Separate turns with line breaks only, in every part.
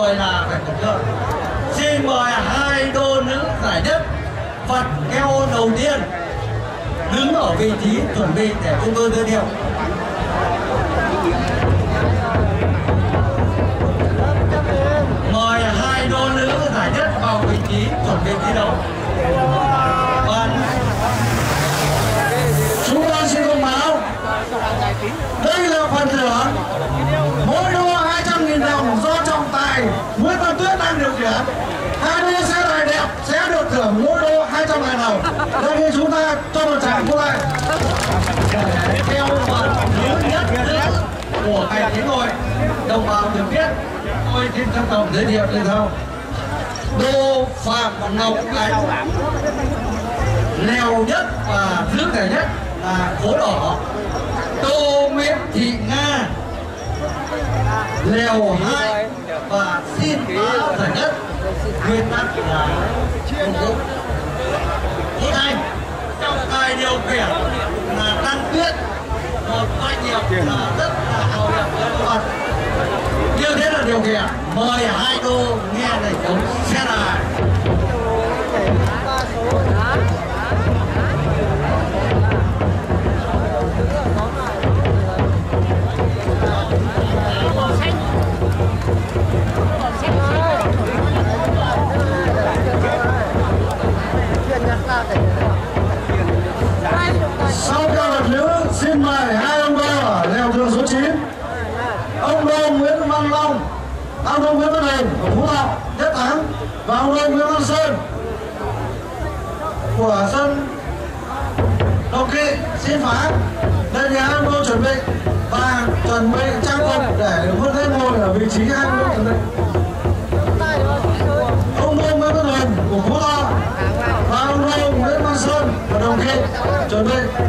rồi là phải được chưa xin mời hai đô nữ giải nhất vật keo đầu tiên, đứng ở vị trí chuẩn bị để chúng tôi giới thiệu.
Đây là phần thưởng. Mỗi đô 200.000 đồng do trọng tài Nguyễn Văn Tuyết đang điều khiển. Hai đô xe này đẹp sẽ được thưởng mỗi đô 200 ngàn đồng. Đây thì chúng ta cho một tràng vô lại
theo phần thứ nhất của ngày thế rồi đồng bào được biết, tôi xin trân trọng giới thiệu như sau. Đô phạm ngọc ánh. Lèo nhất và thứ thể nhất là phố đỏ. Lèo hai và xin bá giải nhất. Nguyên tắc là công vụ thứ hai trong tài điều khiển là Tăng tuyết một doanh nghiệp là rất là hào hiệp với các bạn như thế là điều khiển. Mời hai đô nghe này chống.
Lèo thượng số 9 ông đô Nguyễn Văn Long, ông đô Nguyễn Văn Hình của Phú Thọ nhất thắng. Và ông đô Nguyễn Văn Sơn của dân Đồng Kỵ xin phá đây thì ông đô chuẩn bị và chuẩn bị trang phục để vươn lên ngồi ở vị trí hai ông chuẩn bị. Ông đô Nguyễn Văn Hình của Phú Thọ và ông đô Nguyễn Văn Sơn của Đồng Kỵ chuẩn bị.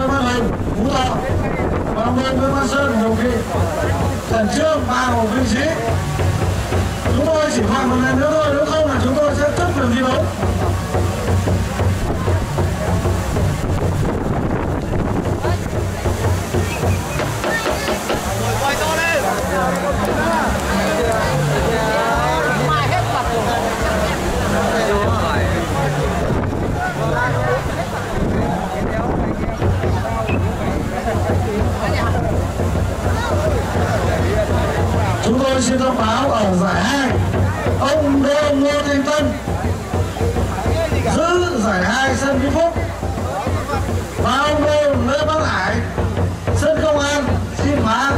Nguyễn Văn Hình, Phú Thọ. Và ông Đô Nguyễn Văn Sơn, Đồng Kỵ. Khẩn trương vào vị trí. Chúng tôi chỉ hoàn một lần nữa thôi, nếu không là chúng tôi sẽ tức được thi đấu. Ông Ngô Thanh Tân. Giữ giải hai sân Vĩnh Phúc. Và ông Đô Lê Bắc Hải. Sân Công an, xin phá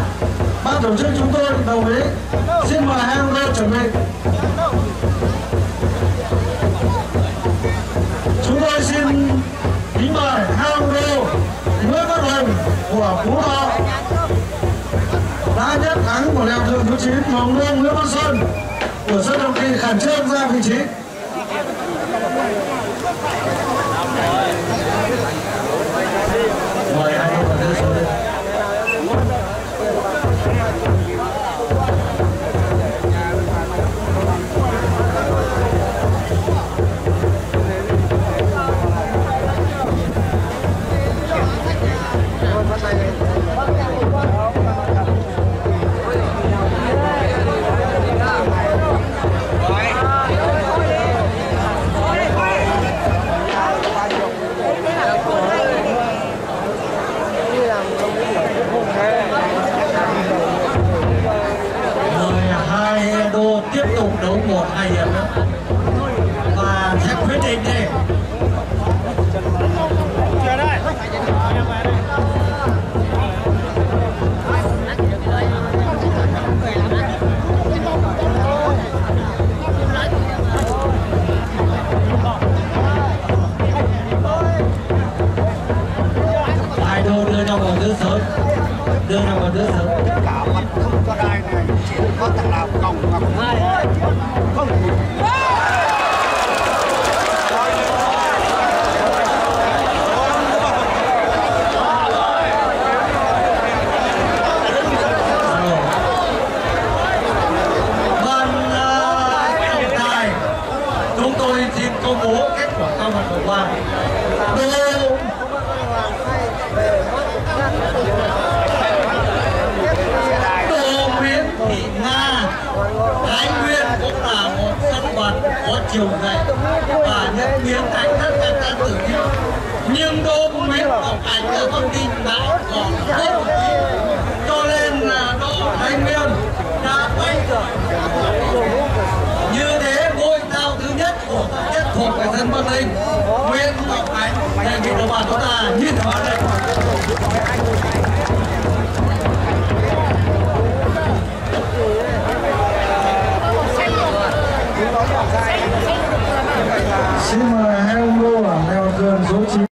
Ban tổ chức chúng tôi đồng ý. Xin mời hai ông Đô chuẩn bị. Chúng tôi xin kính mời hai ông Đô Nguyễn Văn Hùng của Phú Thọ. Đã nhất thắng của leo thượng thứ 9 Mồng Lương, Nguyễn Văn Sơn của sân đồng kỳ khẩn trương ra vị trí.
Và sẽ quyết định đi đưa ra vào thứ sớm. Đưa nhau vào thứ sớm.
Cả mặt không cho đai này, chỉ có thằng nào còng
nhất của nhất thuộc về sân Bắc Ninh Nguyễn Ngọc Ánh. Đề nghị đồng bào chúng ta nhìn vào đây.
Xin mời hai ông đô ở leo thường số 9